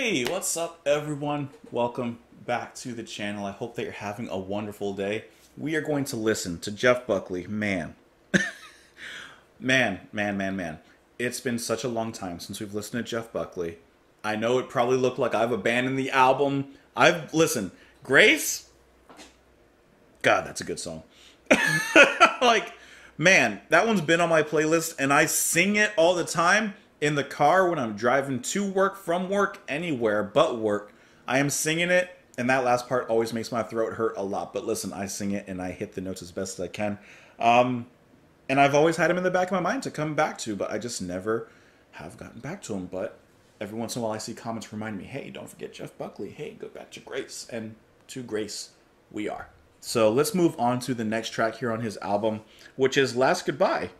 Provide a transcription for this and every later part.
Hey, what's up, everyone? Welcome back to the channel. I hope that you're having a wonderful day. We are going to listen to Jeff Buckley. Man, man, man, man, man. It's been such a long time since we've listened to Jeff Buckley. I know it probably looked like I've abandoned the album. I've listen, Grace. God, that's a good song. like, man, that one's been on my playlist, and I sing it all the time in the car when I'm driving to work, from work, anywhere but work. I am singing it, and that last part always makes my throat hurt a lot. But listen, I sing it and I hit the notes as best as I can. Um, and I've always had him in the back of my mind to come back to, but I just never have gotten back to him. But every once in a while, I see comments remind me, hey, don't forget Jeff Buckley. Hey, go back to Grace. And to Grace, we are. So let's move on to the next track here on his album, which is Last Goodbye.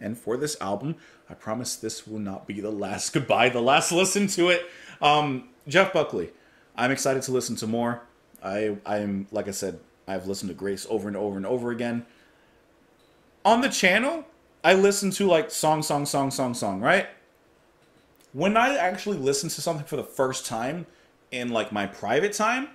And for this album, I promise this will not be the last goodbye, the last listen to it. Um, Jeff Buckley, I'm excited to listen to more. I I'm like I said, I've listened to Grace over and over and over again. On the channel, I listen to like song, song, song, song, song, right? When I actually listen to something for the first time in like my private time,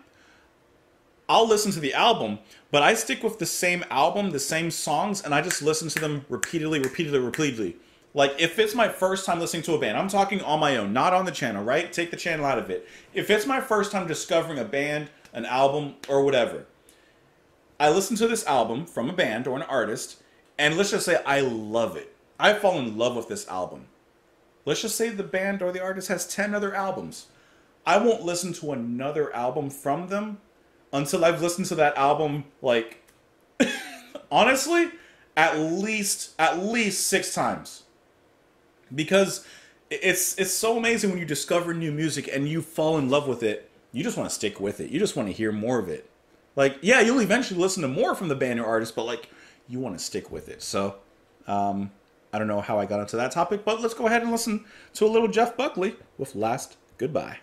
I'll listen to the album, but I stick with the same album, the same songs, and I just listen to them repeatedly, repeatedly, repeatedly. Like if it's my first time listening to a band, I'm talking on my own, not on the channel, right? Take the channel out of it. If it's my first time discovering a band, an album, or whatever, I listen to this album from a band or an artist, and let's just say I love it. I fall in love with this album. Let's just say the band or the artist has 10 other albums. I won't listen to another album from them until I've listened to that album like honestly at least at least 6 times. Because it's it's so amazing when you discover new music and you fall in love with it. You just want to stick with it. You just want to hear more of it. Like yeah, you'll eventually listen to more from the band or artist, but like you want to stick with it. So um I don't know how I got onto that topic, but let's go ahead and listen to a little Jeff Buckley with Last Goodbye.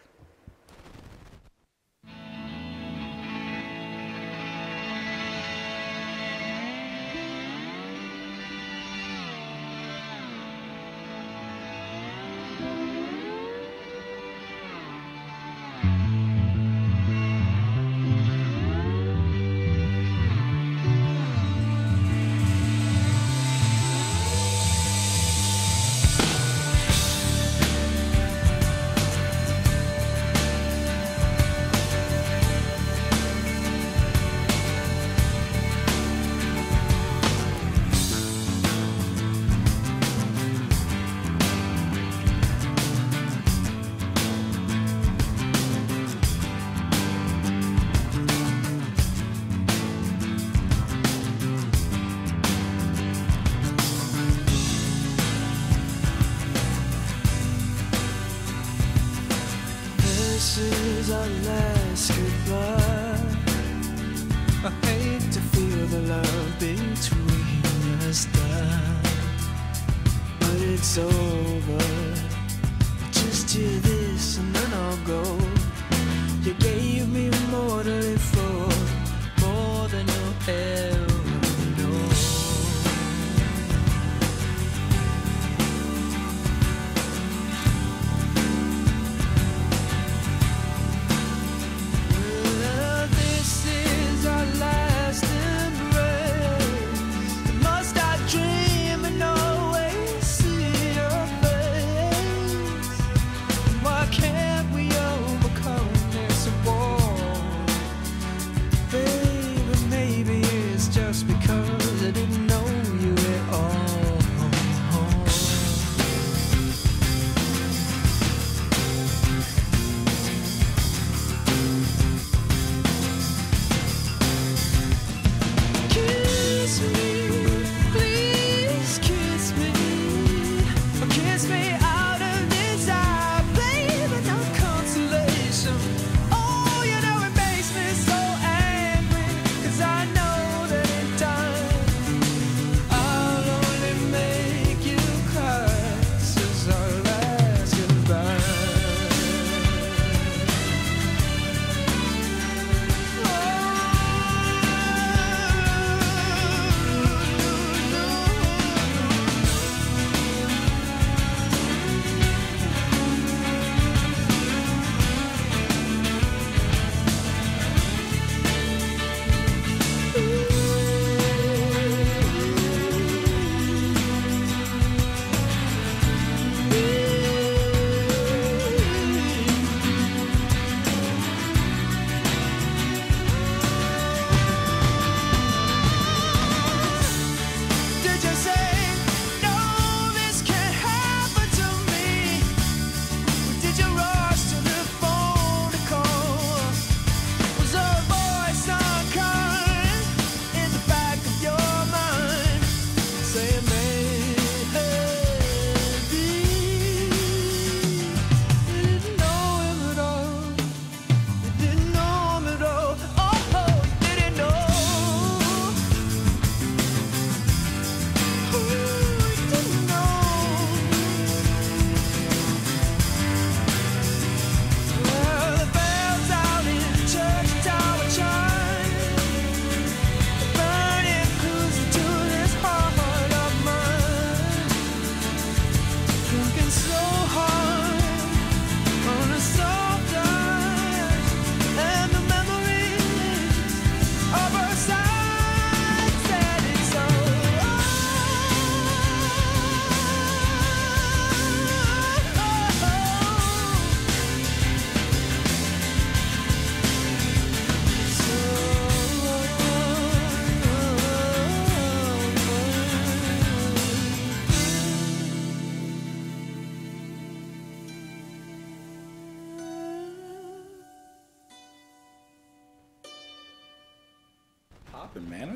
This is our last goodbye. I hate to feel the love between us die, but it's over. Just hear this and then I'll go. You gave me more to live for, more than you'll ever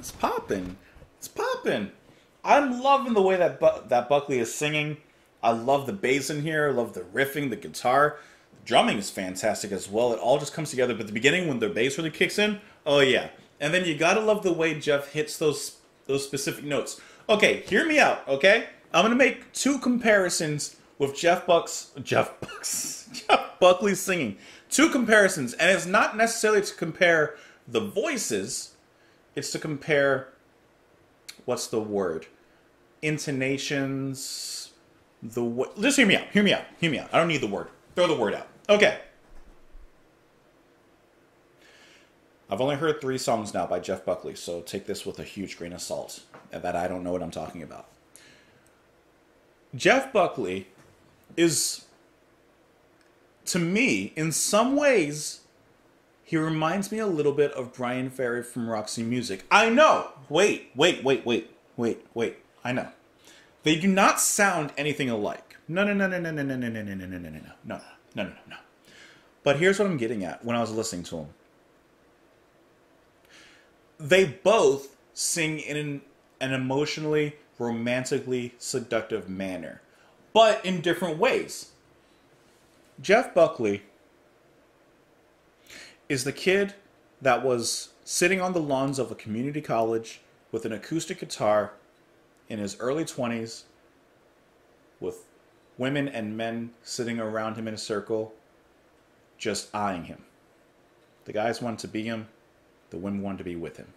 It's popping. It's popping. I'm loving the way that Bu- that Buckley is singing. I love the bass in here. I love the riffing, the guitar. The drumming is fantastic as well. It all just comes together. But the beginning, when the bass really kicks in, oh yeah. And then you gotta love the way Jeff hits those those specific notes. Okay, hear me out. Okay, I'm gonna make two comparisons with Jeff Bucks, Jeff Bucks, Jeff Buckley singing. Two comparisons, and it's not necessarily to compare the voices. It's to compare what's the word? Intonations. The w- just hear me out. Hear me out. Hear me out. I don't need the word. Throw the word out. Okay. I've only heard three songs now by Jeff Buckley, so take this with a huge grain of salt. That I don't know what I'm talking about. Jeff Buckley is, to me, in some ways, he reminds me a little bit of Bryan Ferry from Roxy Music. I know. Wait, wait, wait, wait, wait, wait. I know. They do not sound anything alike. No, no, no, no, no, no, no, no, no, no, no, no, no, no, no, no, no, no, no. But here's what I'm getting at when I was listening to them. They both sing in an, an emotionally, romantically seductive manner, but in different ways. Jeff Buckley is the kid that was sitting on the lawns of a community college with an acoustic guitar in his early 20s with women and men sitting around him in a circle just eyeing him. The guys wanted to be him, the women wanted to be with him.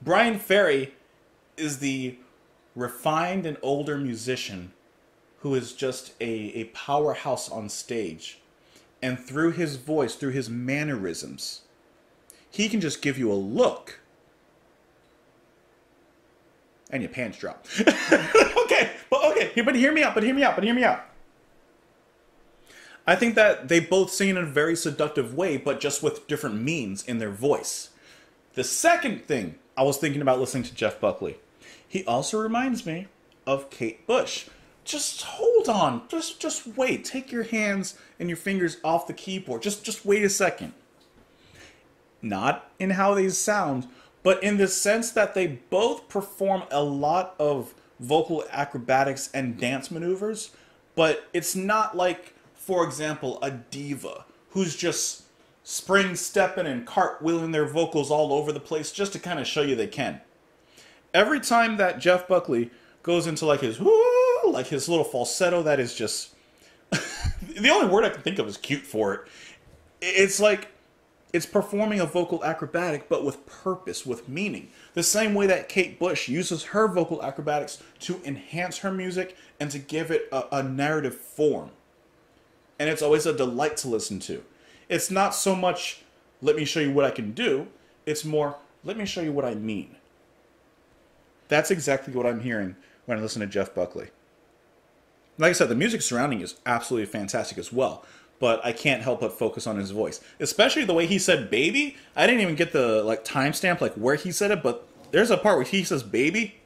Bryan Ferry is the refined and older musician who is just a, a powerhouse on stage. And through his voice, through his mannerisms, he can just give you a look. And your pants drop. okay, but okay, but hear me out, but hear me out, but hear me out. I think that they both sing in a very seductive way, but just with different means in their voice. The second thing I was thinking about listening to Jeff Buckley, he also reminds me of Kate Bush. Just hold on, just just wait. Take your hands and your fingers off the keyboard. Just just wait a second. Not in how they sound, but in the sense that they both perform a lot of vocal acrobatics and dance maneuvers, but it's not like, for example, a diva who's just spring stepping and cartwheeling their vocals all over the place just to kind of show you they can. Every time that Jeff Buckley goes into like his whoo, like his little falsetto that is just the only word I can think of is cute for it. It's like it's performing a vocal acrobatic but with purpose, with meaning. The same way that Kate Bush uses her vocal acrobatics to enhance her music and to give it a, a narrative form. And it's always a delight to listen to. It's not so much, let me show you what I can do, it's more, let me show you what I mean. That's exactly what I'm hearing when I listen to Jeff Buckley. Like I said, the music surrounding is absolutely fantastic as well, but I can't help but focus on his voice. Especially the way he said baby. I didn't even get the like timestamp like where he said it, but there's a part where he says baby.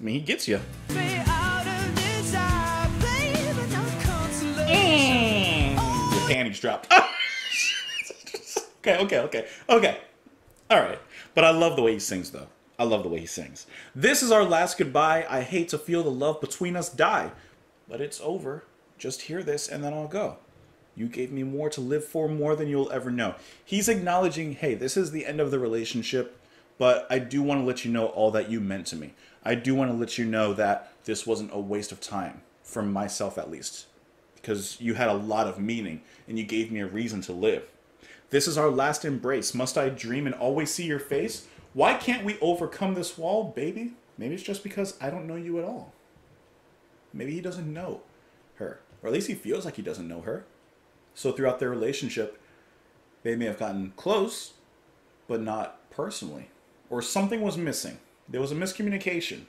I mean, he gets you. Mm. Your panties dropped. okay, okay, okay, okay. All right. But I love the way he sings, though. I love the way he sings. This is our last goodbye. I hate to feel the love between us die, but it's over. Just hear this and then I'll go. You gave me more to live for, more than you'll ever know. He's acknowledging, hey, this is the end of the relationship, but I do want to let you know all that you meant to me. I do want to let you know that this wasn't a waste of time, for myself at least, because you had a lot of meaning and you gave me a reason to live. This is our last embrace. Must I dream and always see your face? Why can't we overcome this wall, baby? Maybe it's just because I don't know you at all. Maybe he doesn't know her, or at least he feels like he doesn't know her. So throughout their relationship, they may have gotten close, but not personally. Or something was missing. There was a miscommunication.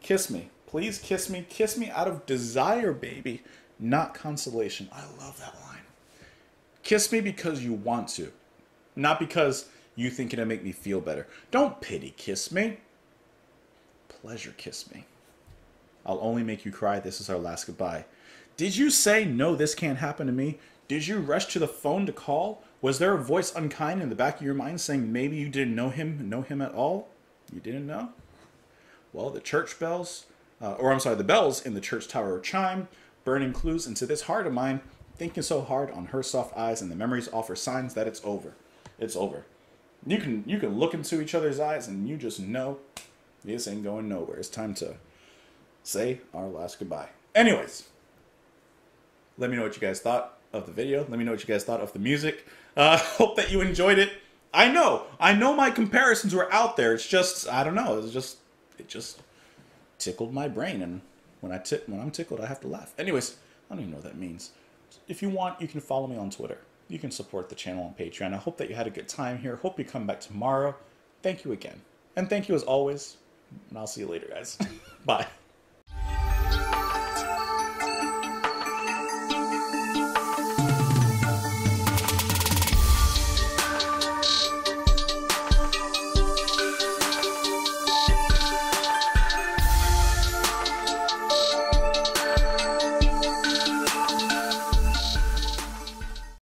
Kiss me. Please kiss me. Kiss me out of desire, baby, not consolation. I love that line. Kiss me because you want to, not because you think it'll make me feel better. Don't pity kiss me. Pleasure kiss me. I'll only make you cry. This is our last goodbye. Did you say, no, this can't happen to me? Did you rush to the phone to call? Was there a voice unkind in the back of your mind saying maybe you didn't know him, know him at all? You didn't know? Well, the church bells, uh, or I'm sorry, the bells in the church tower chime, burning clues into this heart of mine, thinking so hard on her soft eyes, and the memories offer signs that it's over. It's over. You can you can look into each other's eyes and you just know this ain't going nowhere. It's time to say our last goodbye. Anyways, let me know what you guys thought of the video. Let me know what you guys thought of the music. Uh, hope that you enjoyed it. I know, I know my comparisons were out there. It's just, I don't know. It's just, it just tickled my brain, and when I tick, when I'm tickled, I have to laugh. Anyways, I don't even know what that means. If you want, you can follow me on Twitter. You can support the channel on Patreon. I hope that you had a good time here. Hope you come back tomorrow. Thank you again, and thank you as always. And I'll see you later, guys. Bye.